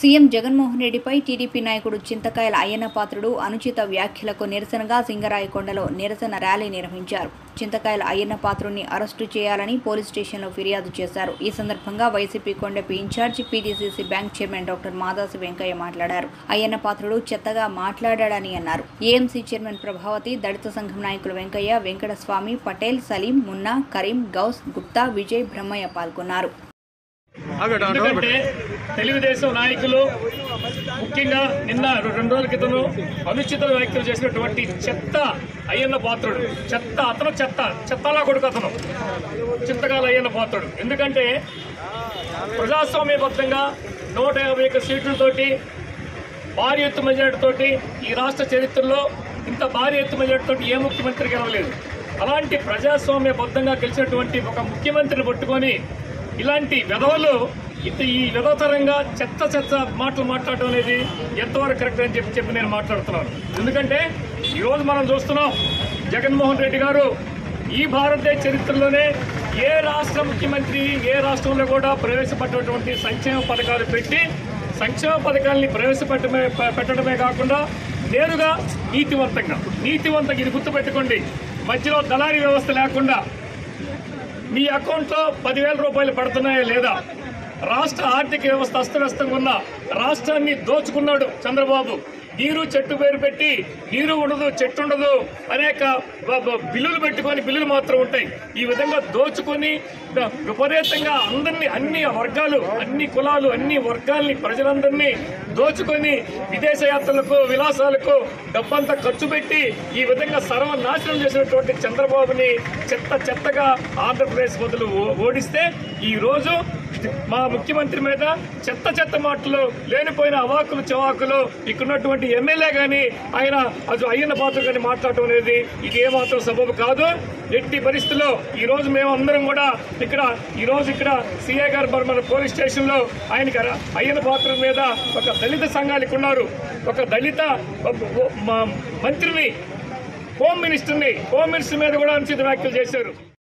CM Jaganmohan రెడ్డిపై TDP నాయకుడు చింతకాయల అయ్యన్న పాత్రుడు అనుచిత వ్యాఖ్యలకు నిరసనగా సింగరాయకొండలో నిరసన ర్యాలీ నిర్వహించారు. చింతకాయల అయ్యన్న పాత్రుడిని అరెస్టు చేయాలని పోలీస్ స్టేషన్లో ఫిర్యాదు చేశారు. ఈ సందర్భంగా YCP Kondapi in charge PTCC bank chairman doctor Madasi Venkaiah మాట్లాడారు. అయ్యన్న పాత్రుడు చెత్తగా మాట్లాడాడని అన్నారు. ఏఎంసీ చైర్మన్ ప్రభావతి దళిత సంఘం నాయకులు వెంకయ్య వెంకటస్వామి పటేల్ సలీం మున్నా కరీం గౌస్ గుప్తా విజయ్ బ్రహ్మయ్య పాల్గొన్నారు. ఎందుకంటే తెలుగుదేశం నాయకులు ముఖ్యంగా నిన్న రెండు రోజుల క్రితం అనుచిత వ్యాఖ్యలు చేసినటువంటి చెత్త అయ్యన్న పాత్రుడు. చెత్త అతను చెత్త. చెత్తలా కొడుకు అతను. చింతకాల అయ్యన్న పాత్రుడు. ఎందుకంటే ప్రజాస్వామ్యబద్ధంగా నూట యాభై ఒక్క సీట్లతోటి భారీ ఎత్తు మెజార్టీతోటి ఈ రాష్ట్ర చరిత్రలో ఇంత భారీ ఎత్తు మెజార్టీతోటి ఏ ముఖ్యమంత్రి గెలవలేదు. అలాంటి ప్రజాస్వామ్యబద్ధంగా గెలిచినటువంటి ఒక ముఖ్యమంత్రిని పట్టుకొని ఇలాంటి విధవలు ఇత ఈ విధవతరంగా చెత్త చెత్త మాటలు మాట్లాడటం అనేది ఎంతవరకు కరెక్ట్ అని చెప్పి చెప్పి నేను మాట్లాడుతున్నాను. ఎందుకంటే ఈరోజు మనం చూస్తున్నాం జగన్మోహన్ రెడ్డి గారు ఈ భారతదేశ చరిత్రలోనే ఏ రాష్ట్ర ముఖ్యమంత్రి ఏ రాష్ట్రంలో కూడా ప్రవేశపెట్టినటువంటి సంక్షేమ పథకాలు పెట్టి సంక్షేమ పథకాలని ప్రవేశపెట్టమే పెట్టడమే కాకుండా నేరుగా నీతివంతంగా నీతివంతంగా ఇది గుర్తుపెట్టుకోండి. మధ్యలో దళారీ వ్యవస్థ లేకుండా మీ అకౌంట్లో పదివేల రూపాయలు పడుతున్నాయా లేదా? రాష్ట్ర ఆర్థిక వ్యవస్థ అస్తవ్యస్తంగా ఉన్న రాష్ట్రాన్ని దోచుకున్నాడు చంద్రబాబు. నీరు చెట్టు పేరు పెట్టి నీరు ఉండదు చెట్టు ఉండదు అనేక బిల్లులు పెట్టుకొని బిల్లులు మాత్రం ఉంటాయి. ఈ విధంగా దోచుకొని విపరీతంగా అందరినీ అన్ని వర్గాలు అన్ని కులాలు అన్ని వర్గాల్ని ప్రజలందరినీ దోచుకొని విదేశ యాత్రలకు విలాసాలకు డబ్బంతా ఖర్చు పెట్టి ఈ విధంగా సర్వనాశనం చేసినటువంటి చంద్రబాబుని చెత్త చెత్తగా ఆంధ్రప్రదేశ్ బదులు ఓ- ఓడిస్తే ఈ రోజు మా ముఖ్యమంత్రి మీద చెత్త చెత్త మాటలు లేనిపోయిన అవాకులు చవాకులు ఇక్కడున్నటువంటి ఎమ్మెల్యే కానీ ఆయన అది అయ్యన్న పాత్ర కానీ మాట్లాడటం అనేది ఇది ఏమాత్రం సబబు కాదు. ఎట్టి పరిస్థితుల్లో ఈ రోజు మేము అందరం కూడా ఇక్కడ ఈ రోజు ఇక్కడ సిఐ గారు బర్మన్ మన పోలీస్ స్టేషన్లో ఆయనకి అయ్యన పాత్ర మీద ఒక దళిత సంఘాలు ఇక్కడ ఉన్నారు. ఒక దళిత మంత్రిని హోమ్ మినిస్టర్ని హోమ్ మినిస్టర్ మీద కూడా అనుచిత వ్యాఖ్యలు చేశారు.